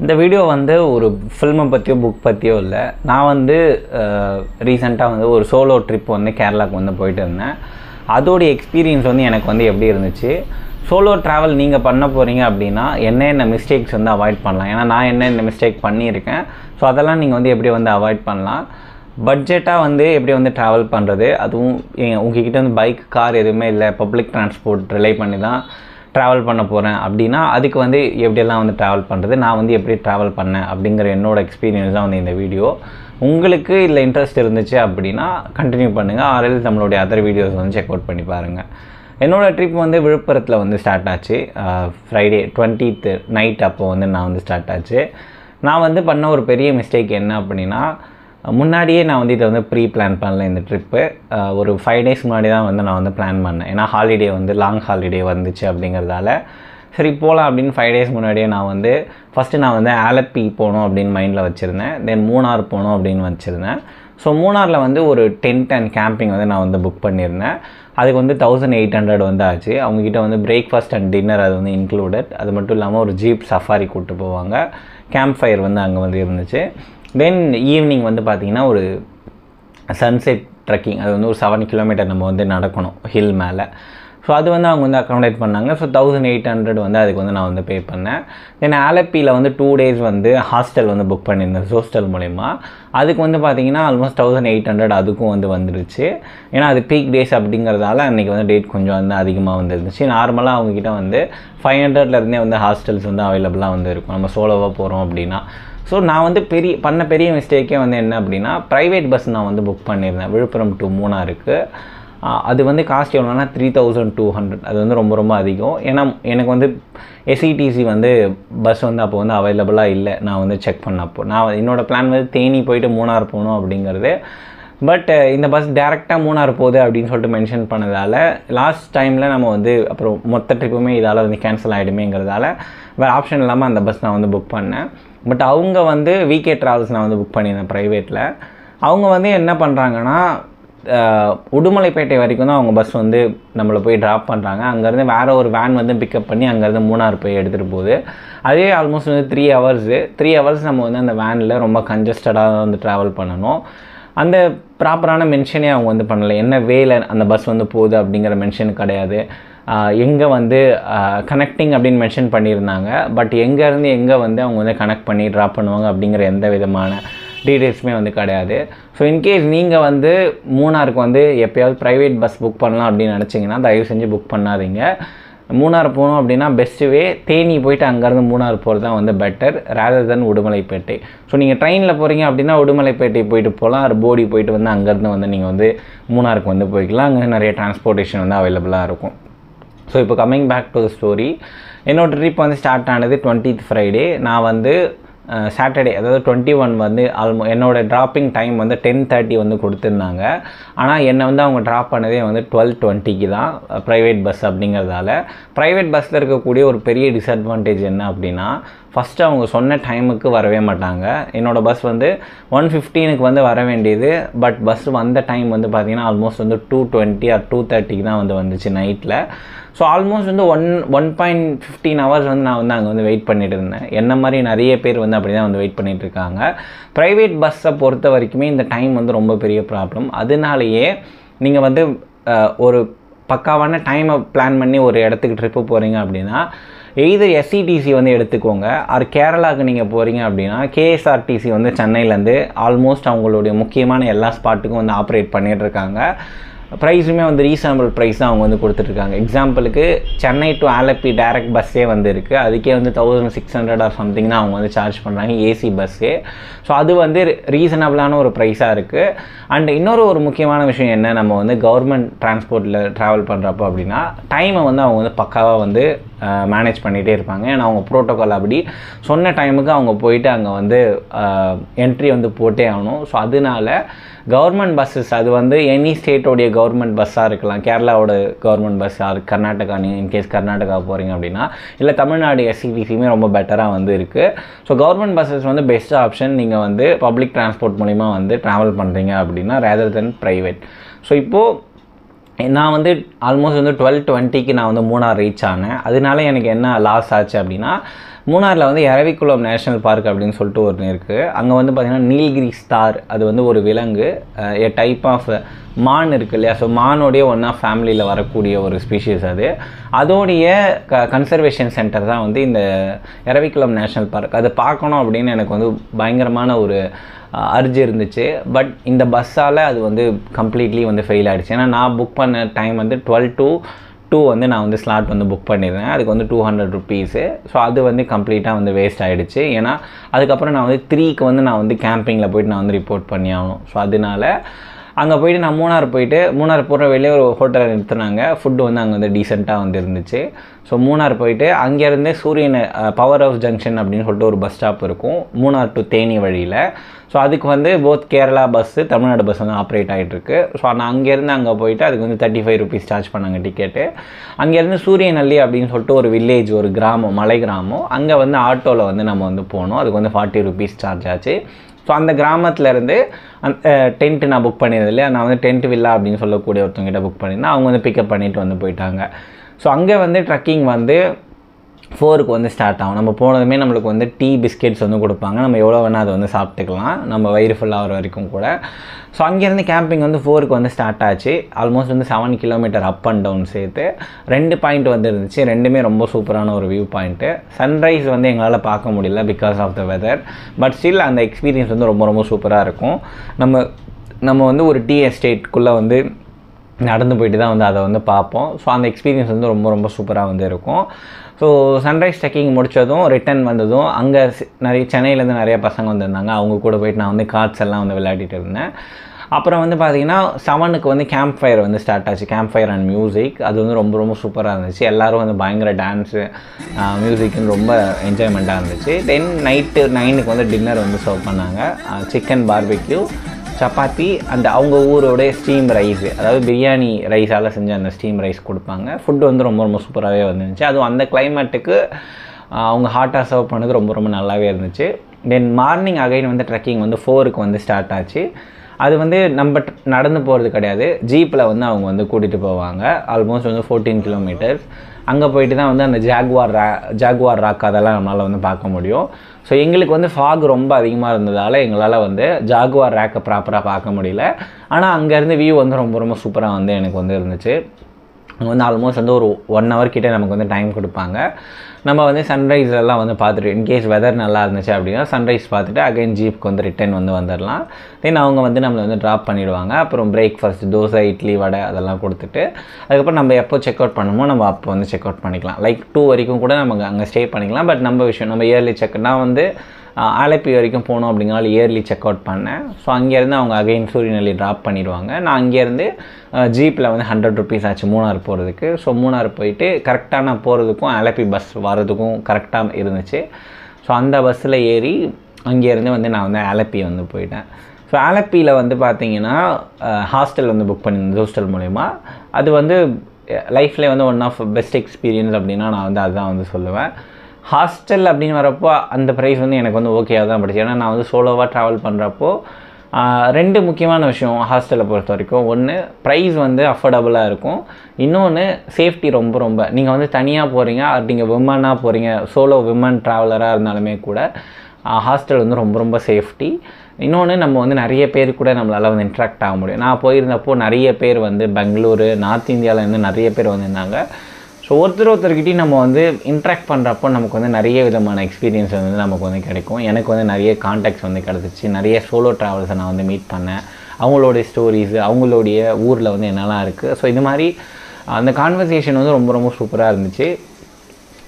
இந்த வீடியோ வந்து ஒரு ஃபில்மை பற்றியோ புக் பற்றியோ இல்லை. நான் வந்து ரீசெண்டாக வந்து ஒரு சோலோ ட்ரிப் வந்து கேரளாவுக்கு வந்து போயிட்டு இருந்தேன். அதோடைய எக்ஸ்பீரியன்ஸ் வந்து எனக்கு வந்து எப்படி இருந்துச்சு? சோலோ ட்ராவல் நீங்கள் பண்ண போகிறீங்க அப்படின்னா என்னென்ன மிஸ்டேக்ஸ் வந்து அவாய்ட் பண்ணலாம். ஏன்னா நான் என்னென்ன மிஸ்டேக் பண்ணியிருக்கேன். ஸோ அதெல்லாம் நீங்கள் வந்து எப்படி வந்து அவாய்ட் பண்ணலாம்? பட்ஜெட்டாக வந்து எப்படி வந்து ட்ராவல் பண்ணுறது அதுவும் எ- உங்ககிட்ட வந்து பைக் கார் எதுவுமே இல்லை. பப்ளிக் டிரான்ஸ்போர்ட் ரிலே பண்ணி தான் ட்ராவல் பண்ண போகிறேன் அப்படின்னா அதுக்கு வந்து எப்படியெல்லாம் வந்து ட்ராவல் பண்ணுறது நான் வந்து எப்படி ட்ராவல் பண்ணேன் அப்படிங்கிற என்னோட எக்ஸ்பீரியன்ஸ் தான் வந்து இந்த வீடியோ உங்களுக்கு இதில் இன்ட்ரெஸ்ட் இருந்துச்சு அப்படின்னா கண்டினியூ பண்ணுங்கள் ஆர்எல் நம்மளுடைய அதர் வீடியோஸ் வந்து செக் அவுட் பண்ணி பாருங்கள் என்னோடய ட்ரிப் வந்து விழுப்புரத்தில் வந்து ஸ்டார்ட் ஆச்சு. ஃப்ரைடே டுவெண்ட்டீத்து நைட் அப்போ வந்து நான் வந்து ஸ்டார்ட் ஆச்சு. நான் வந்து பண்ண ஒரு பெரிய மிஸ்டேக் என்ன அப்படின்னா முன்னாடியே நான் வந்து இதை வந்து ப்ரீ பிளான் பண்ணல இந்த ட்ரிப்பு ஒரு ஃபைவ் டேஸ் முன்னாடி தான் வந்து நான் வந்து பிளான் பண்ணேன். ஏன்னா ஹாலிடே வந்து லாங் ஹாலிடே வந்துச்சு அப்படிங்கிறதால. சரி போகலாம் அப்படின்னு ஃபைவ் டேஸ் முன்னாடியே நான் வந்து ஃபஸ்ட்டு நான் வந்து ஆலப்பி போகணும் அப்படின்னு மைண்டில் வச்சுருந்தேன். தென் மூணார் போகணும் அப்படின்னு வச்சுருந்தேன். ஸோ மூணாரில் வந்து ஒரு டென்ட் அண்ட் கேம்பிங் வந்து நான் வந்து புக் பண்ணியிருந்தேன். அதுக்கு வந்து தௌசண்ட் எயிட் ஹண்ட்ரட் வந்து ஆச்சு. அவங்கக்கிட்ட வந்து பிரேக்ஃபாஸ்ட் அண்ட் டின்னர் அது வந்து இன்க்ளூடட் அது மட்டும் இல்லாமல் ஒரு ஜீப் சஃபாரி கூப்பிட்டு போவாங்க. கேம்ப் ஃபயர் வந்து அங்கே வந்து இருந்துச்சு. தென் ஈவினிங் வந்து பார்த்திங்கன்னா ஒரு சன்செட் ட்ரெக்கிங் அது வந்து ஒரு செவன் கிலோமீட்டர் நம்ம வந்து நடக்கணும் ஹில் மேலே. ஸோ அது வந்து அவங்க வந்து அக்காமடேட் பண்ணாங்க. ஸோ தௌசண்ட் எயிட் ஹண்ட்ரட் வந்து அதுக்கு வந்து நான் வந்து பே பண்ணேன். தென் ஆலப்பியில் வந்து டூ டேஸ் வந்து ஹாஸ்டல் வந்து புக் பண்ணியிருந்தேன் ஹோஸ்டல் மூலிமா அதுக்கு வந்து பார்த்தீங்கன்னா ஆல்மோஸ்ட் தௌசண்ட் எயிட் ஹண்ட்ரட் அதுக்கும் வந்து வந்துருச்சு. ஏன்னா அது பீக் டேஸ் அப்படிங்கிறதால அன்றைக்கி வந்து டேட் கொஞ்சம் வந்து அதிகமாக வந்துருந்துச்சு. நார்மலாக அவங்கக்கிட்ட வந்து ஃபைவ் ஹண்ட்ரட்லேருந்தே வந்து ஹாஸ்டல்ஸ் வந்து அவைலபிளாக வந்து இருக்கும். நம்ம சோலோவாக போகிறோம் அப்படின்னா. ஸோ நான் வந்து பெரிய பண்ண பெரிய மிஸ்டேக்கே வந்து என்ன அப்படின்னா ப்ரைவேட் பஸ் நான் வந்து புக் பண்ணியிருந்தேன். விழுப்புரம் டு மூணாருக்கு. அது வந்து காஸ்ட் எவ்வளோனா த்ரீ தௌசண்ட் டூ ஹண்ட்ரட் அது வந்து ரொம்ப ரொம்ப அதிகம். ஏன்னா எனக்கு வந்து எஸ்இடிசி வந்து பஸ் வந்து அப்போ வந்து அவைலபிளாக இல்லை. நான் வந்து செக் பண்ணப்போ. நான் என்னோடய பிளான் வந்து தேனி போயிட்டு மூணார் போகணும் அப்படிங்கிறது. பட் இந்த பஸ் டேரெக்டாக மூணார் போகுது அப்படின்னு சொல்லிட்டு மென்ஷன் பண்ணதால் லாஸ்ட் டைமில் நம்ம வந்து அப்புறம் மொத்த ட்ரிப்புமே இதால் வந்து கேன்சல் ஆகிடுமேங்கிறதால வேறு ஆப்ஷன் இல்லாமல் அந்த பஸ் நான் வந்து புக் பண்ணேன். பட் அவங்க வந்து விகே ட்ராவல்ஸ் நான் வந்து புக் பண்ணியிருந்தேன் ப்ரைவேட்டில் அவங்க வந்து என்ன பண்ணுறாங்கன்னா உடுமலைப்பேட்டை வரைக்கும் தான் அவங்க பஸ் வந்து நம்மளை போய் ட்ராப் பண்ணுறாங்க அங்கேருந்து வேறு ஒரு வேன் வந்து பிக்கப் பண்ணி அங்கேருந்து மூணார் போய் எடுத்துகிட்டு போகுது. அதே ஆல்மோஸ்ட் வந்து த்ரீ ஹவர்ஸு த்ரீ ஹவர்ஸ் நம்ம வந்து அந்த வேனில் ரொம்ப கன்ஜஸ்டடாக வந்து ட்ராவல் பண்ணணும். அந்த ப்ராப்பரான மென்ஷனே அவங்க வந்து பண்ணலை. என்ன வேல அந்த பஸ் வந்து போகுது அப்படிங்கிற மென்ஷன் கிடையாது. எங்கே வந்து கனெக்டிங் அப்படின்னு மென்ஷன் பண்ணியிருந்தாங்க. பட் எங்கேருந்து எங்கே வந்து அவங்க வந்து கனெக்ட் பண்ணி ட்ராப் பண்ணுவாங்க அப்படிங்கிற எந்த விதமான டீட்டெயில்ஸுமே வந்து கிடையாது. ஸோ இன்கேஸ் நீங்கள் வந்து மூணாருக்கு வந்து எப்போயாவது ப்ரைவேட் பஸ் புக் பண்ணலாம் அப்படின்னு நினச்சிங்கன்னா தயவு செஞ்சு புக் பண்ணாதீங்க. மூணார் போகணும் அப்படின்னா பெஸ்ட்டுவே தேனி போயிட்டு அங்கேருந்து மூணார் போகிறது தான் வந்து better rather than Udumalaipettai. So நீங்கள் ட்ரெயினில் போகிறீங்க அப்படின்னா உடுமலைப்பேட்டை போயிட்டு போகலாம். ஒரு போடி போயிட்டு வந்து அங்கேருந்து வந்து நீங்கள் வந்து மூணாருக்கு வந்து போய்க்கலாம். அங்கே நிறைய டிரான்ஸ்போர்ட்டேஷன் வந்து அவைலபிளாக இருக்கும். ஸோ இப்போ coming back to the story என்னோட ட்ரிப் வந்து ஸ்டார்ட் ஆனது டுவெண்ட்டித் ஃப்ரைடே நான் வந்து சாட்டர்டே அதாவது டுவெண்ட்டி ஒன் வந்து ஆல்மோ என்னோடய ட்ராப்பிங் டைம் வந்து டென் தேர்ட்டி வந்து கொடுத்துருந்தாங்க. ஆனால் என்னை வந்து அவங்க ட்ராப் பண்ணதே வந்து டுவெல் டுவெண்ட்டிக்கு தான் ப்ரைவேட் பஸ் அப்படிங்கிறதால. ப்ரைவேட் பஸ்ஸில் இருக்கக்கூடிய ஒரு பெரிய டிஸ்அட்வான்டேஜ் என்ன அப்படின்னா ஃபஸ்ட்டு அவங்க சொன்ன டைமுக்கு வரவே மாட்டாங்க. என்னோடய பஸ் வந்து ஒன் ஃபிஃப்டீனுக்கு வந்து வர வேண்டியது. பட் பஸ் வந்த டைம் வந்து பார்த்திங்கன்னா ஆல்மோஸ்ட் வந்து டூ டுவெண்ட்டி ஆர் டூ தேர்ட்டிக்கு தான் வந்து வந்துச்சு நைட்டில் ஸோ ஆல்மோஸ்ட் வந்து one one point fifteen hours வந்து நான் வந்து அங்கே வந்து வெயிட் பண்ணிட்டு இருந்தேன். என்ன மாதிரி நிறைய பேர் வந்து அப்படி தான் வந்து வெயிட் பண்ணிகிட்டு இருக்காங்க. ப்ரைவேட் பஸ்ஸை பொறுத்த வரைக்குமே இந்த டைம் வந்து ரொம்ப பெரிய ப்ராப்ளம் அதனாலேயே நீங்கள் வந்து ஒரு பக்காவான டைமை பிளான் பண்ணி ஒரு இடத்துக்கு ட்ரிப்பு போகிறீங்க அப்படின்னா எய்தர் எஸ்சிடிசி வந்து எடுத்துக்கோங்க. ஆர் கேரளாவுக்கு நீங்கள் போகிறீங்க அப்படின்னா கேஎஸ்ஆர்டிசி வந்து சென்னையிலேருந்து ஆல்மோஸ்ட் அவங்களுடைய முக்கியமான எல்லா ஸ்பாட்டுக்கும் வந்து ஆப்ரேட் பண்ணிகிட்ருக்காங்க ப்ரைஸுமே வந்து ரீசனபிள் ப்ரைஸ் தான் அவங்க வந்து கொடுத்துட்ருக்காங்க எக்ஸாம்பிளுக்கு சென்னை டு ஆலப்பி டைரக்ட் பஸ்ஸே வந்து இருக்குது அதுக்கே வந்து thousand six hundred or something தான் அவங்க வந்து சார்ஜ் பண்ணுறாங்க ஏசி பஸ்ஸே ஸோ அது வந்து ரீசனபிளான ஒரு ப்ரைஸாக இருக்குது அண்ட் இன்னொரு ஒரு முக்கியமான விஷயம் என்ன நம்ம வந்து கவர்மெண்ட் டிரான்ஸ்போர்ட்டில் ட்ராவல் பண்ணுறப்போ அப்படின்னா டைமை வந்து அவங்க வந்து பக்காவாக வந்து மேனேஜ் பண்ணிகிட்டே இருப்பாங்க. ஏன்னா அவங்க ப்ரோட்டோக்கால் அப்படி சொன்ன டைமுக்கு அவங்க போயிட்டு அங்கே வந்து என்ட்ரி வந்து போட்டே ஆகணும். ஸோ அதனால கவர்மெண்ட் பஸ்ஸஸ் அது வந்து எனி ஸ்டேட்டோடைய கவர்மெண்ட் பஸ்ஸாக இருக்கலாம். கேரளாவோட கவர்மெண்ட் பஸ்ஸாக இருக்குது கர்நாடகா நீங்கள் இன்கேஸ் கர்நாடகா போகிறீங்க அப்படின்னா இல்லை தமிழ்நாடு எஸ்சிடிசியுமே ரொம்ப பெட்டராக வந்து இருக்குது ஸோ கவர்மெண்ட் பஸ்ஸஸ் வந்து பெஸ்ட் ஆப்ஷன் நீங்கள் வந்து பப்ளிக் டிரான்ஸ்போர்ட் மூலிமா வந்து ட்ராவல் பண்ணுறீங்க அப்படின்னா ரேதர் தென் ப்ரைவேட் ஸோ இப்போது நான் வந்து ஆல்மோஸ்ட் வந்து டுவெல் டுவெண்ட்டிக்கு நான் வந்து மூணார் ரீச் ஆனேன். அதனால எனக்கு என்ன லாஸ் ஆச்சு அப்படின்னா மூணாரில் வந்து இரவிக்குளம் நேஷனல் பார்க் அப்படின்னு சொல்லிட்டு ஒன்று இருக்குது அங்கே வந்து பார்த்திங்கன்னா நீல்கிரி ஸ்டார் அது வந்து ஒரு விலங்கு. ஏ டைப் ஆஃப் மான் இருக்கு இல்லையா? ஸோ மானோடைய ஒன்றா ஃபேமிலியில் வரக்கூடிய ஒரு ஸ்பீஷீஸ் அது. அதோடைய க கன்சர்வேஷன் சென்டர் தான் வந்து இந்த இரவிக்குளம் நேஷனல் பார்க். அதை பார்க்கணும் அப்படின்னு எனக்கு வந்து பயங்கரமான ஒரு அர்ஜி இருந்துச்சு. பட் இந்த பஸ்ஸால் அது வந்து கம்ப்ளீட்லி வந்து ஃபெயில் ஆகிடுச்சு ஏன்னா நான் புக் பண்ண டைம் வந்து டுவெல் டூ டூ வந்து நான் வந்து ஸ்லாட் வந்து புக் பண்ணியிருந்தேன் அதுக்கு வந்து டூ ஹண்ட்ரட் ருபீஸு ஸோ அது வந்து கம்ப்ளீட்டாக வந்து வேஸ்ட் ஆகிடுச்சு ஏன்னா அதுக்கப்புறம் நான் வந்து த்ரீக்கு வந்து நான் வந்து கேம்பிங்கில் போயிட்டு நான் வந்து ரிப்போர்ட் பண்ணி ஆகணும். ஸோ அதனால அங்கே போயிட்டு நான் மூணார் போயிட்டு மூணார் போகிற வெளியே ஒரு ஹோட்டலில் நிறுத்துனாங்க. ஃபுட்டு வந்து அங்கே வந்து டீசெண்டாக வந்து இருந்துச்சு. ஸோ மூணார் போயிட்டு அங்கேருந்து சூரியன் பவர் ஹவுஸ் ஜங்ஷன் அப்படின்னு சொல்லிட்டு ஒரு பஸ் ஸ்டாப் இருக்கும். மூணார் டு தேனி வழியில். ஸோ அதுக்கு வந்து both Kerala bus Tamil Nadu bus வந்து ஆப்ரேட் ஆகிட்டுருக்கு ஸோ நான் அங்கேருந்து அங்கே போயிட்டு அதுக்கு வந்து தேர்ட்டி ஃபைவ் ருபீஸ் சார்ஜ் பண்ணாங்க டிக்கெட்டு அங்கேருந்து சூரியநல்லி அப்படின்னு சொல்லிட்டு ஒரு வில்லேஜ் ஒரு கிராமம் மலை கிராமம். அங்கே வந்து ஆட்டோவில் வந்து நம்ம வந்து போனோம். அதுக்கு வந்து ஃபார்ட்டி ருபீஸ் சார்ஜ் ஆச்சு. ஸோ அந்த கிராமத்துலேருந்து அந்த டென்ட்டு நான் புக் பண்ணியிருந்தேன் இல்லையா? நான் வந்து டென்ட் வில்லா அப்படின்னு சொல்லக்கூடிய ஒருத்தவங்கிட்ட புக் பண்ணியிருந்தேன் அவங்க வந்து பிக்கப் பண்ணிட்டு வந்து போயிட்டாங்க. ஸோ அங்கே வந்து ட்ரக்கிங் வந்து ஃபோருக்கு வந்து ஸ்டார்ட் ஆகும். நம்ம போனதுமே நம்மளுக்கு வந்து டீ பிஸ்கெட்ஸ் வந்து கொடுப்பாங்க. நம்ம எவ்வளோ வேணால் அதை வந்து சாப்பிட்டுக்கலாம். நம்ம வயிறு ஃபுல்லாகிற வரைக்கும் கூட. ஸோ அங்கேருந்து கேம்பிங் வந்து ஃபோருக்கு வந்து ஸ்டார்ட் ஆச்சு. ஆல்மோஸ்ட் வந்து seven kilometre up and down சேர்த்து ரெண்டு பாயிண்ட் வந்து இருந்துச்சு. ரெண்டுமே ரொம்ப சூப்பரான ஒரு வியூ பாயிண்ட்டு சன்ரைஸ் வந்து எங்களால் பார்க்க முடியல because of the weather but still அந்த எக்ஸ்பீரியன்ஸ் வந்து ரொம்ப ரொம்ப சூப்பராக இருக்கும். நம்ம நம்ம வந்து ஒரு டீ எஸ்டேட்குள்ளே வந்து நடந்து போயிட்டு தான் வந்து அதை வந்து பார்ப்போம். ஸோ அந்த எக்ஸ்பீரியன்ஸ் வந்து ரொம்ப ரொம்ப சூப்பராக வந்து இருக்கும். ஸோ சன்ரைஸ் ட்ரெக்கிங் முடித்ததும் ரிட்டன் வந்ததும் அங்கே நிறைய சென்னையிலேருந்து நிறைய பசங்க வந்திருந்தாங்க. அவங்க கூட போயிட்டு நான் வந்து கார்ட்ஸ் எல்லாம் வந்து விளையாடிட்டு இருந்தேன். அப்புறம் வந்து பார்த்திங்கன்னா செவனுக்கு வந்து கேம்ப் ஃபயர் வந்து ஸ்டார்ட் ஆச்சு. கேம்ப் ஃபயர் அண்ட் மியூசிக் அது வந்து ரொம்ப ரொம்ப சூப்பராக இருந்துச்சு. எல்லோரும் வந்து பயங்கர டான்ஸு மியூசிக்னு ரொம்ப என்ஜாய்மெண்ட்டாக இருந்துச்சு. தென் நைட்டு நைனுக்கு வந்து டின்னர் வந்து சர்வ் பண்ணாங்க. சிக்கன் பார்பிக்யூ சப்பாத்தி அந்த அவங்க ஊரோடைய ஸ்டீம் ரைஸ் அதாவது பிரியாணி ரைஸால் செஞ்ச அந்த ஸ்டீம் ரைஸ் கொடுப்பாங்க. ஃபுட்டு வந்து ரொம்ப ரொம்ப சூப்பராகவே வந்துருந்துச்சு. அதுவும் அந்த கிளைமேட்டுக்கு அவங்க ஹாட்டாக சர்வ் பண்ணது ரொம்ப ரொம்ப நல்லாவே இருந்துச்சு. தென் மார்னிங் அகைன் வந்து ட்ரெக்கிங் வந்து ஃபோருக்கு வந்து ஸ்டார்ட் ஆச்சு. அது வந்து நம்ம நடந்து போகிறது கிடையாது. ஜீப்பில் வந்து அவங்க வந்து கூட்டிகிட்டு போவாங்க. ஆல்மோஸ்ட் வந்து ஃபோர்டீன் கிலோமீட்டர்ஸ் அங்கே போயிட்டு தான் வந்து அந்த ஜாக்வார் ரா ஜாக்வார் ராக் அதெல்லாம் நம்மளால் வந்து பார்க்க முடியும். ஸோ எங்களுக்கு வந்து ஃபாக் ரொம்ப அதிகமாக இருந்ததால் எங்களால் வந்து ஜாகுவார் ரேக்கை ப்ராப்பராக பார்க்க முடியல. ஆனால் அங்கேருந்து வியூ வந்து ரொம்ப ரொம்ப சூப்பராக வந்து எனக்கு வந்து இருந்துச்சு. அங்கே வந்து ஆல்மோஸ்ட் வந்து ஒரு ஒன் ஹவர் கிட்டே நமக்கு வந்து டைம் கொடுப்பாங்க. நம்ம வந்து சன்ரைஸ்லாம் வந்து பார்த்துட்டு இன்கேஸ் வெதர் நல்லா இருந்துச்சு அப்படின்னா சன்ரைஸ் பார்த்துட்டு அகைன் ஜீப்க்கு வந்து ரிட்டர்ன் வந்து வந்துடலாம். தென் அவங்க வந்து நம்மளை வந்து ட்ராப் பண்ணிவிடுவாங்க அப்புறம் பிரேக்ஃபாஸ்ட் தோசை இட்லி வடை அதெல்லாம் கொடுத்துட்டு அதுக்கப்புறம் நம்ம எப்போ செக் அவுட் பண்ணுமோ நம்ம அப்போ வந்து செக் அவுட் பண்ணிக்கலாம். லைக் டூ வரைக்கும் கூட நம்ம அங்கே ஸ்டே பண்ணிக்கலாம். பட் நம்ம விஷயம் நம்ம இயர்லி செக்னா வந்து ஆலப்பி வரைக்கும் போகணும் அப்படிங்கிறனால இயர்லி செக் அவுட் பண்ணேன். ஸோ அங்கேருந்து அவங்க அகைன் சூரியநெல்லி ட்ராப் பண்ணிடுவாங்க. நான் அங்கேருந்து ஜீப்பில் வந்து ஹண்ட்ரட் ருபீஸ் ஆச்சு மூணார் போகிறதுக்கு ஸோ மூணார் போயிட்டு கரெக்டாக நான் போகிறதுக்கும் ஆலப்பி பஸ் வர்றதுக்கும் கரெக்டாக இருந்துச்சு. ஸோ அந்த பஸ்ஸில் ஏறி அங்கேருந்து வந்து நான் வந்து ஆலப்பி வந்து போயிட்டேன். ஸோ ஆலப்பியில் வந்து பார்த்தீங்கன்னா ஹாஸ்டல் வந்து புக் பண்ணியிருந்தேன் ஹோஸ்டல் மூலிமா அது வந்து லைஃப்லேயே வந்து ஒன் ஆஃப் பெஸ்ட் எக்ஸ்பீரியன்ஸ் அப்படின்னா நான் வந்து அதுதான் வந்து சொல்லுவேன். ஹாஸ்டல் அப்படின்னு வரப்போ அந்த ப்ரைஸ் வந்து எனக்கு வந்து ஓகேயாக தான் படிச்சு. ஏன்னா நான் வந்து சோலோவாக ட்ராவல் பண்ணுறப்போ ரெண்டு முக்கியமான விஷயம் ஹாஸ்டலை பொறுத்த வரைக்கும். ஒன்று ப்ரைஸ் வந்து அஃபோர்டபுளாக இருக்கும். இன்னொன்று சேஃப்டி ரொம்ப ரொம்ப. நீங்கள் வந்து தனியாக போகிறீங்க அது நீங்கள் விமனாக போகிறீங்க சோலோ விமன் ட்ராவலராக இருந்தாலுமே கூட ஹாஸ்டல் வந்து ரொம்ப ரொம்ப சேஃப்டி இன்னொன்று நம்ம வந்து நிறைய பேர் கூட நம்மளால் வந்து இன்ட்ராக்ட் ஆக முடியும். நான் போயிருந்தப்போ நிறைய பேர் வந்து பெங்களூரு நார்த் இந்தியாவிலேருந்து நிறைய பேர் வந்திருந்தாங்க. ஸோ ஒருத்தர் ஒருத்தர்கிட்டையும் நம்ம வந்து இன்ட்ராக்ட் பண்ணுறப்போ நமக்கு வந்து நிறைய விதமான எக்ஸ்பீரியன்ஸ் வந்து நமக்கு வந்து கிடைக்கும். எனக்கு வந்து நிறைய கான்டாக்ட்ஸ் வந்து கிடச்சிச்சு. நிறைய சோலோ ட்ராவல்ஸை நான் வந்து மீட் பண்ணேன். அவங்களுடைய ஸ்டோரிஸ் அவங்களுடைய ஊரில் வந்து என்னெல்லாம் இருக்குது ஸோ இது மாதிரி அந்த கான்வர்சேஷன் வந்து ரொம்ப ரொம்ப சூப்பராக இருந்துச்சு.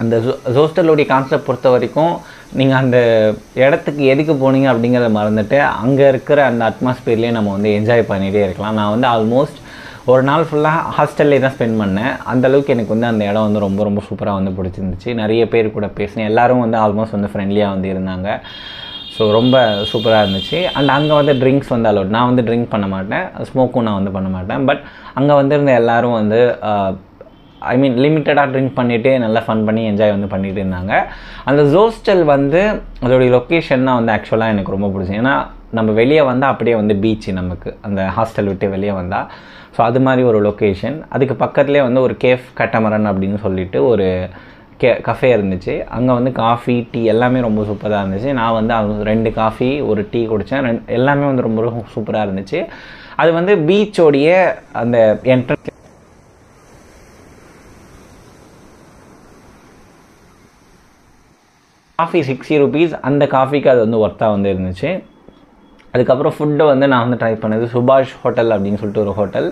அந்த ஹோஸ்டலுடைய கான்செப்ட் பொறுத்த வரைக்கும் நீங்கள் அந்த இடத்துக்கு எதுக்கு போனீங்க அப்படிங்கிறத மறந்துட்டு அங்கே இருக்கிற அந்த அட்மாஸ்பியர்லேயே நம்ம வந்து என்ஜாய் பண்ணிகிட்டே இருக்கலாம். நான் வந்து ஆல்மோஸ்ட் ஒரு நாள் ஃபுல்லாக ஹாஸ்டல்லே தான் ஸ்பெண்ட் பண்ணேன். அந்தளவுக்கு எனக்கு வந்து அந்த இடம் வந்து ரொம்ப ரொம்ப சூப்பராக வந்து பிடிச்சிருந்துச்சு. நிறைய பேர் கூட பேசினேன். எல்லோரும் வந்து ஆல்மோஸ்ட் வந்து ஃப்ரெண்ட்லியாக வந்து இருந்தாங்க. ஸோ ரொம்ப சூப்பராக இருந்துச்சு. அண்ட் அங்கே வந்து ட்ரிங்க்ஸ் வந்து அலோட் நான் வந்து ட்ரிங்க் பண்ண மாட்டேன். ஸ்மோக்கும் நான் வந்து பண்ண மாட்டேன். பட் அங்கே வந்திருந்த எல்லோரும் வந்து ஐ மீன் லிமிட்டடாக ட்ரிங்க் பண்ணிவிட்டு நல்லா ஃபன் பண்ணி என்ஜாய் வந்து பண்ணிகிட்டு இருந்தாங்க. அந்த ஜோஸ்டல் வந்து அதோடைய லொக்கேஷன் தான் வந்து ஆக்சுவலாக எனக்கு ரொம்ப பிடிச்சி ஏன்னா நம்ம வெளியே வந்தால் அப்படியே வந்து பீச்சு நமக்கு. அந்த ஹாஸ்டல் விட்டு வெளியே வந்தால் ஸோ அது மாதிரி ஒரு லொக்கேஷன் அதுக்கு பக்கத்துலேயே வந்து ஒரு கேஃப் கட்டமரன் அப்படின்னு சொல்லிட்டு ஒரு கே கஃபே இருந்துச்சு. அங்கே வந்து காஃபி டீ எல்லாமே ரொம்ப சூப்பராக இருந்துச்சு. நான் வந்து அது ரெண்டு காஃபி ஒரு டீ குடித்தேன் ரெண்டு எல்லாமே வந்து ரொம்ப ரொம்ப சூப்பராக இருந்துச்சு. அது வந்து பீச்சோடைய அந்த என்ட்ரன்ஸ் காஃபி சிக்ஸ்டி ருபீஸ் அந்த காஃபிக்கு அது வந்து ஒர்த்தாக வந்து இருந்துச்சு. அதுக்கப்புறம் ஃபுட்டு வந்து நான் வந்து ட்ரை பண்ணது சுபாஷ் ஹோட்டல் அப்படின்னு சொல்லிட்டு ஒரு ஹோட்டல்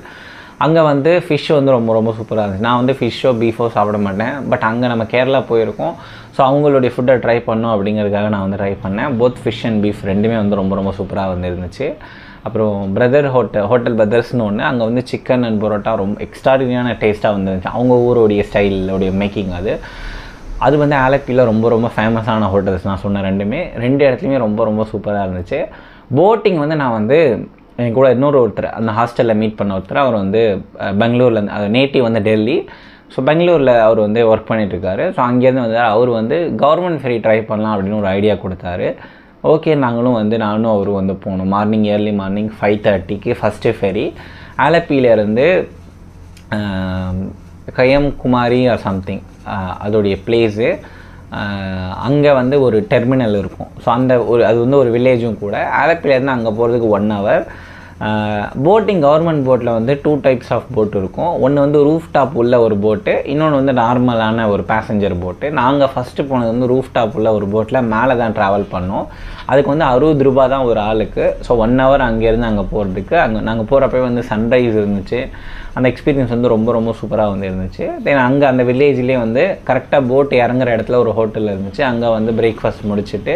அங்கே வந்து ஃபிஷ் வந்து ரொம்ப ரொம்ப சூப்பராக இருந்துச்சு. நான் வந்து ஃபிஷ்ஷோ பீஃபோ சாப்பிட மாட்டேன். பட் அங்கே நம்ம கேரளா போயிருக்கோம். ஸோ அவங்களுடைய ஃபுட்டை ட்ரை பண்ணோம் அப்படிங்கிறதுக்காக நான் வந்து ட்ரை பண்ணேன். போத் ஃபிஷ் அண்ட் பீஃப் ரெண்டுமே வந்து ரொம்ப ரொம்ப சூப்பராக வந்து இருந்துச்சு. அப்புறம் பிரதர் ஹோட்டல் ஹோட்டல் பிரதர்ஸ்னு ஒன்று அங்கே வந்து சிக்கன் அண்ட் பரோட்டா ரொம்ப எக்ஸ்ட்ராடினியான டேஸ்ட்டாக வந்துருந்துச்சு அவங்க ஊருடைய ஸ்டைலோடைய மேக்கிங் அது. அது வந்து ஆலப்பியில் ரொம்ப ரொம்ப ஃபேமஸான ஹோட்டல்ஸ் நான் சொன்ன ரெண்டுமே. ரெண்டு இடத்துலையுமே ரொம்ப ரொம்ப சூப்பராக இருந்துச்சு. போட்டிங் வந்து நான் வந்து என் கூட இன்னொரு ஒருத்தர் அந்த ஹாஸ்டலில் மீட் பண்ண ஒருத்தர் அவர் வந்து பெங்களூர்லேருந்து அது நேட்டிவ் வந்து டெல்லி. ஸோ பெங்களூரில் அவர் வந்து ஒர்க் பண்ணிகிட்ருக்காரு ஸோ அங்கேருந்து வந்து அவர் வந்து கவர்மெண்ட் ஃபெரி ட்ரை பண்ணலாம் அப்படின்னு ஒரு ஐடியா கொடுத்தாரு. ஓகே நாங்களும் வந்து நானும் அவரும் வந்து போனோம். மார்னிங் ஏர்லி மார்னிங் ஃபைவ் தேர்ட்டிக்கு ஃபஸ்ட்டு ஃபெரி ஆலப்பியிலேருந்து கயம்குமாரி ஆர் சம்திங் அதோடைய பிளேஸு அங்கே வந்து ஒரு டெர்மினல் இருக்கும். ஸோ அந்த ஒரு அது வந்து ஒரு வில்லேஜும் கூட. ஆலப்பிலேருந்து அங்கே போகிறதுக்கு ஒன் ஹவர் போட்டிங் கவர்மெண்ட் போட்டில் வந்து டூ டைப்ஸ் ஆஃப் போட் இருக்கும். ஒன்று வந்து ரூஃப் டாப் உள்ள ஒரு போட்டு இன்னொன்று வந்து நார்மலான ஒரு பேசஞ்சர் போட்டு நாங்கள் ஃபஸ்ட்டு போனது வந்து ரூஃப் டாப் உள்ள ஒரு போட்டில் மேலே தான் ட்ராவல் பண்ணோம். அதுக்கு வந்து அறுபது ரூபா தான் ஒரு ஆளுக்கு. ஸோ ஒன் ஹவர் அங்கேருந்து அங்கே போகிறதுக்கு அங்கே நாங்கள் போகிறப்ப வந்து சன்ரைஸ் இருந்துச்சு. அந்த எக்ஸ்பீரியன்ஸ் வந்து ரொம்ப ரொம்ப சூப்பராக வந்து இருந்துச்சு. தென் அங்கே அந்த வில்லேஜ்லேயே வந்து கரெக்டாக போட் இறங்குற இடத்துல ஒரு ஹோட்டல் இருந்துச்சு. அங்கே வந்து பிரேக்ஃபாஸ்ட் முடிச்சுட்டு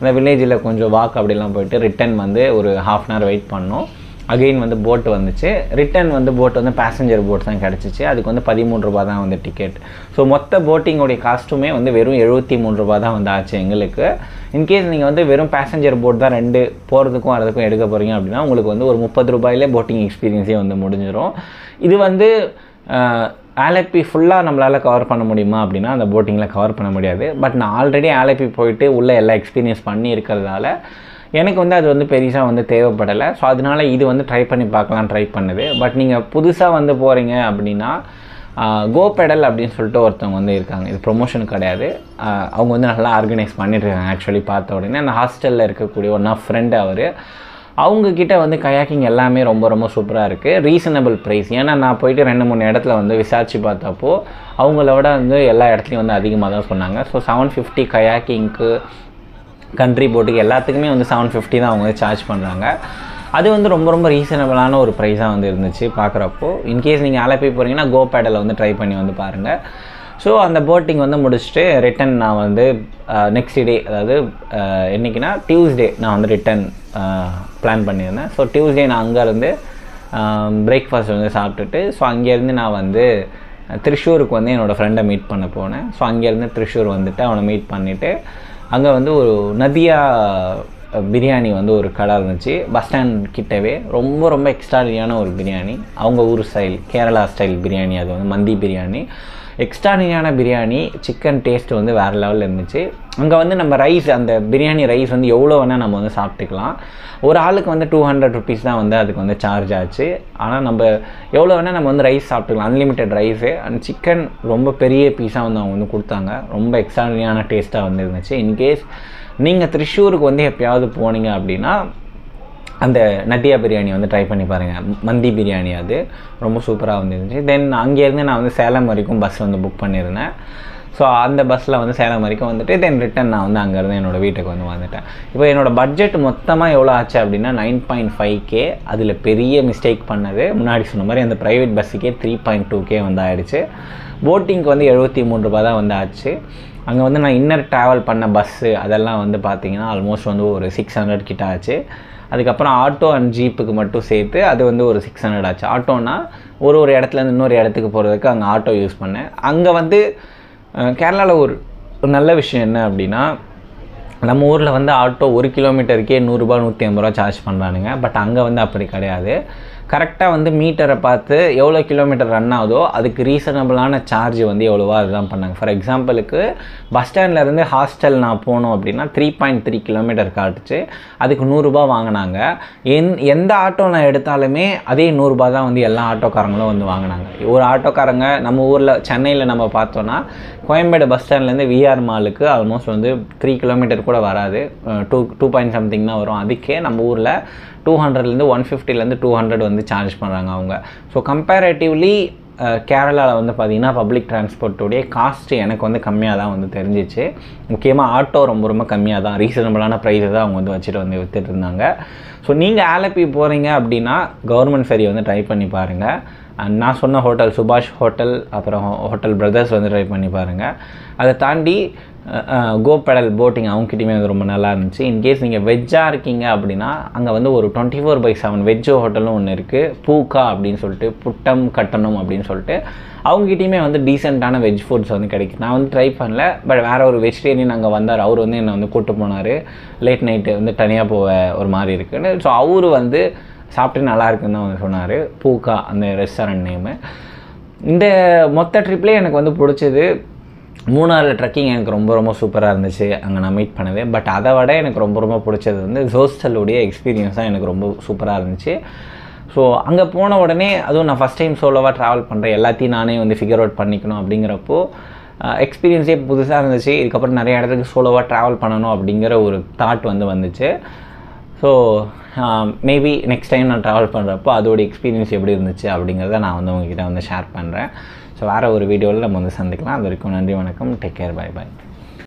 அந்த வில்லேஜில் கொஞ்சம் வாக் அப்படிலாம் போயிட்டு ரிட்டன் வந்து ஒரு ஹாஃப் அன் ஹவர் வெயிட் பண்ணோம். அகெயின் வந்து போட்டு வந்துச்சு. ரிட்டன் வந்து போட் வந்து பேசஞ்சர் போட் தான் கிடச்சிச்சு. அதுக்கு வந்து பதிமூணு ரூபா தான் வந்து டிக்கெட் ஸோ மொத்த போட்டிங்கோடைய காஸ்ட்டுமே வந்து வெறும் எழுபத்தி மூணு ரூபா தான் வந்து ஆச்சு எங்களுக்கு. இன்கேஸ் நீங்கள் வந்து வெறும் பேசஞ்சர் போட் தான் ரெண்டு போகிறதுக்கும் வரதுக்கும் எடுக்க போகிறீங்க அப்படின்னா உங்களுக்கு வந்து ஒரு முப்பது ரூபாயிலே போட்டிங் எக்ஸ்பீரியன்ஸே வந்து முடிஞ்சிடும் இது வந்து ஆலப்பி ஃபுல்லாக நம்மளால் கவர் பண்ண முடியுமா அப்படின்னா அந்த போட்டிங்கில் கவர் பண்ண முடியாது. பட் நான் ஆல்ரெடி ஆலப்பி போயிட்டு உள்ள எல்லா எக்ஸ்பீரியன்ஸ் பண்ணி இருக்கிறதால எனக்கு வந்து அது வந்து பெருசாக வந்து தேவைப்படலை. ஸோ அதனால இது வந்து ட்ரை பண்ணி பார்க்கலாம் ட்ரை பண்ணுது. பட் நீங்கள் புதுசாக வந்து போகிறீங்க அப்படின்னா கோ பெடல் அப்படின்னு சொல்லிட்டு ஒருத்தவங்க வந்து இருக்காங்க. இது ப்ரொமோஷன் கிடையாது. அவங்க வந்து நல்லா ஆர்கனைஸ் பண்ணிட்டுருக்காங்க ஆக்சுவலி பார்த்த உடனே. அந்த ஹாஸ்டலில் இருக்கக்கூடிய ஒன் ஆஃப் ஃப்ரெண்டு அவர் அவங்கக்கிட்ட வந்து கயாக்கிங் எல்லாமே ரொம்ப ரொம்ப சூப்பராக இருக்குது ரீசனபிள் ப்ரைஸ் ஏன்னா நான் போயிட்டு ரெண்டு மூணு இடத்துல வந்து விசாரித்து பார்த்தப்போ அவங்கள விட வந்து எல்லா இடத்துலையும் வந்து அதிகமாக தான் சொன்னாங்க. ஸோ செவன் ஃபிஃப்டி கயாக்கிங்க்கு கண்ட்ரி போட்டுக்கு எல்லாத்துக்குமே வந்து செவன் ஃபிஃப்டி தான் அவங்க வந்து சார்ஜ் பண்ணுறாங்க அது வந்து ரொம்ப ரொம்ப ரீசனபிளான ஒரு ப்ரைஸாக வந்து இருந்துச்சு பார்க்குறப்போ இன்கேஸ் நீங்கள் அலப்பி போகிறீங்கன்னா கோ பேடலை வந்து ட்ரை பண்ணி வந்து பாருங்கள் ஸோ அந்த போட்டிங் வந்து முடிச்சுட்டு ரிட்டன் நான் வந்து நெக்ஸ்ட் டே அதாவது அஹ், என்னைக்குன்னா டியூஸ்டே நான் வந்து ரிட்டன் பிளான் பண்ணியிருந்தேன். ஸோ டியூஸ்டே நான் அங்கேருந்து பிரேக்ஃபாஸ்ட் வந்து சாப்பிட்டுட்டு ஸோ அங்கேருந்து நான் வந்து திருஷூருக்கு வந்து என்னோடய ஃப்ரெண்டை மீட் பண்ண போனேன். ஸோ அங்கேருந்து திருஷூர் வந்துட்டு அவனை மீட் பண்ணிவிட்டு அங்கே வந்து ஒரு நதியாக பிரியாணி வந்து ஒரு கடை இருந்துச்சு. பஸ் ஸ்டாண்ட் கிட்டவே ரொம்ப ரொம்ப எக்ஸ்ட்ராடினியான ஒரு பிரியாணி. அவங்க ஊர் ஸ்டைல் கேரளா ஸ்டைல் பிரியாணி அது வந்து மந்தி பிரியாணி. எக்ஸ்ட்ராடினியான பிரியாணி சிக்கன் டேஸ்ட் வந்து வேறு லெவலில் இருந்துச்சு. அங்கே வந்து நம்ம ரைஸ் அந்த பிரியாணி ரைஸ் வந்து எவ்வளோ வேணால் நம்ம வந்து சாப்பிட்டுக்கலாம். ஒரு ஆளுக்கு வந்து டூ ஹண்ட்ரட் ருபீஸ் தான் வந்து அதுக்கு வந்து சார்ஜ் ஆச்சு. ஆனால் நம்ம எவ்வளோ வேணால் நம்ம வந்து ரைஸ் சாப்பிட்டுக்கலாம். அன்லிமிட்டெட் ரைஸு அண்ட் சிக்கன் ரொம்ப பெரிய பீஸாக வந்து அவங்க வந்து கொடுத்தாங்க. ரொம்ப எக்ஸ்ட்ராடினியான டேஸ்ட்டாக வந்து இருந்துச்சு. இன்கேஸ் நீங்கள் திருஷூருக்கு வந்து எப்பயாவது போனீங்க அப்படின்னா அந்த நட்டியா பிரியாணி வந்து ட்ரை பண்ணி பாருங்கள் மந்தி பிரியாணி அது. ரொம்ப சூப்பராக வந்துருந்துச்சு. தென் அங்கேருந்து நான் வந்து சேலம் வரைக்கும் பஸ் வந்து புக் பண்ணியிருந்தேன். ஸோ அந்த பஸ்ஸில் வந்து சேலம் வரைக்கும் வந்துட்டு தென் ரிட்டன் நான் வந்து அங்கேருந்து என்னோடய வீட்டுக்கு வந்து வந்துட்டேன். இப்போ என்னோடய பட்ஜெட் மொத்தமாக எவ்வளோ ஆச்சு அப்படின்னா நைன் பாயிண்ட் ஃபைவ் கே அதில் பெரிய மிஸ்டேக் பண்ணது. முன்னாடி சொன்ன மாதிரி அந்த ப்ரைவேட் பஸ்ஸுக்கே த்ரீ பாயிண்ட் டூ கே வந்து ஆகிடுச்சு போட்டிங்க்கு வந்து எழுபத்தி மூணு ரூபா தான் வந்து ஆச்சு. அங்கே வந்து நான் இன்னர் ட்ராவல் பண்ண பஸ்ஸு அதெல்லாம் வந்து பார்த்திங்கன்னா ஆல்மோஸ்ட் வந்து ஒரு சிக்ஸ் ஹண்ட்ரட் கிட்ட ஆச்சு. அதுக்கப்புறம் ஆட்டோ அண்ட் ஜீப்புக்கு மட்டும் சேர்த்து அது வந்து ஒரு சிக்ஸ் ஹண்ட்ரட் ஆச்சு. ஆட்டோனா ஒரு ஒரு இடத்துலேருந்து இன்னொரு இடத்துக்கு போகிறதுக்கு அங்கே ஆட்டோ யூஸ் பண்ணேன். அங்கே வந்து கேரளாவில் ஒரு நல்ல விஷயம் என்ன அப்படின்னா நம்ம ஊரில் வந்து ஆட்டோ ஒரு கிலோமீட்டருக்கே நூறுரூபா நூற்றி ஐம்பது ரூபா சார்ஜ் பண்ணுறானுங்க பட் அங்கே வந்து அப்படி கிடையாது. கரெக்டாக வந்து மீட்டரை பார்த்து எவ்வளோ கிலோமீட்டர் ரன் ஆகுதோ அதுக்கு ரீசனபிளான சார்ஜ் வந்து எவ்வளோவா அதுதான் பண்ணாங்க. ஃபார் எக்ஸாம்பிளுக்கு பஸ் ஸ்டாண்ட்லேருந்து ஹாஸ்டல் நான் போனோம் அப்படின்னா த்ரீ பாயிண்ட் த்ரீ கிலோமீட்டர் காட்டுச்சு. அதுக்கு நூறுரூபா வாங்கினாங்க. என் எந்த ஆட்டோ நான் எடுத்தாலுமே அதே நூறுரூபா தான் வந்து எல்லா ஆட்டோக்காரங்களும் வந்து வாங்கினாங்க. ஒரு ஆட்டோக்காரங்க நம்ம ஊரில் சென்னையில் நம்ம பார்த்தோன்னா கோயம்பேடு பஸ் ஸ்டாண்ட்லேருந்து விஆர் மாலுக்கு ஆல்மோஸ்ட் வந்து த்ரீ கிலோமீட்டர் கூட வராது. டூ டூ பாயிண்ட் சம்திங் தான் வரும். அதுக்கே நம்ம ஊரில் டூ ஹண்ட்ரட்லேருந்து ஒன் ஃபிஃப்டிலேருந்து டூ ஹண்ட்ரட் வந்து சார்ஜ் பண்ணுறாங்க அவங்க. ஸோ கம்பேரேட்டிவ்லி கேரளாவில் வந்து பார்த்திங்கன்னா பப்ளிக் டிரான்ஸ்போர்ட்டுடைய காஸ்ட் எனக்கு வந்து கம்மியாக தான் வந்து தெரிஞ்சிச்சு. முக்கியமாக ஆட்டோ ரொம்ப ரொம்ப கம்மியாக தான் ரீசனபிளான ப்ரைஸை தான் அவங்க வந்து வச்சுட்டு வந்து விற்றுட்டு இருந்தாங்க. ஸோ நீங்கள் ஆலப்பி போகிறீங்க அப்படின்னா கவர்மெண்ட் ஃபெரி வந்து ட்ரை பண்ணி பாருங்கள் அண்ட் நான் சொன்ன ஹோட்டல் சுபாஷ் ஹோட்டல் அப்புறம் ஹோட்டல் பிரதர்ஸ் வந்து ட்ரை பண்ணி பாருங்கள் அதை தாண்டி கோ பெடல் போட்டிங் அவங்ககிட்டயுமே வந்து ரொம்ப நல்லா இருந்துச்சு. இன்கேஸ் நீங்கள் வெஜ்ஜாக இருக்கீங்க அப்படின்னா அங்கே வந்து ஒரு twenty four by seven veg ஹோட்டலும் ஒன்று இருக்குது பூக்கா அப்படின்னு சொல்லிட்டு புட்டம் கட்டணம் அப்படின்னு சொல்லிட்டு அவங்ககிட்டயுமே வந்து டீசெண்டான வெஜ் ஃபுட்ஸ் வந்து கிடைக்கும். நான் வந்து ட்ரை பண்ணல பட் வேறு ஒரு வெஜிடேரியன் அங்கே வந்தார். அவர் வந்து என்னை வந்து கூப்பிட்டு போனார். லேட் நைட்டு வந்து தனியாக போக ஒரு மாதிரி இருக்குன்னு. ஸோ அவர் வந்து சாப்பிட்டு நல்லா இருக்குன்னு தான் வந்து சொன்னார். பூக்கா அந்த ரெஸ்டாரண்ட் நேமு இந்த மொத்த ட்ரிப்லேயே எனக்கு வந்து பிடிச்சது. மூணாறு ட்ரெக்கிங் எனக்கு ரொம்ப ரொம்ப சூப்பராக இருந்துச்சு. அங்கே நான் மீட் பண்ணது. பட் அதை விட எனக்கு ரொம்ப ரொம்ப பிடிச்சது வந்து ஜோஸ்டலுடைய எக்ஸ்பீரியன்ஸ் தான் எனக்கு ரொம்ப சூப்பராக இருந்துச்சு. ஸோ அங்கே போன உடனே அதுவும் நான் ஃபஸ்ட் டைம் சோலோவாக ட்ராவல் பண்ணுறேன் எல்லாத்தையும் நானே வந்து ஃபிகர் அவுட் பண்ணிக்கணும் அப்படிங்கிறப்போ எக்ஸ்பீரியன்ஸே புதுசாக இருந்துச்சு. இதுக்கப்புறம் நிறைய இடத்துக்கு சோலோவாக ட்ராவல் பண்ணணும் அப்படிங்கிற ஒரு தாட் வந்து வந்துச்சு. ஸோ மேபி நெக்ஸ்ட் டைம் நான் ட்ராவல் பண்ணுறப்போ அதோட எக்ஸ்பீரியன்ஸ் எப்படி இருந்துச்சு அப்படிங்கிறத நான் வந்து உங்ககிட்ட வந்து ஷேர் பண்ணுறேன் ஸோ வேறு ஒரு வீடியோவில் நம்ம வந்து சந்திக்கலாம். அது வரைக்கும் நன்றி வணக்கம். Take care bye by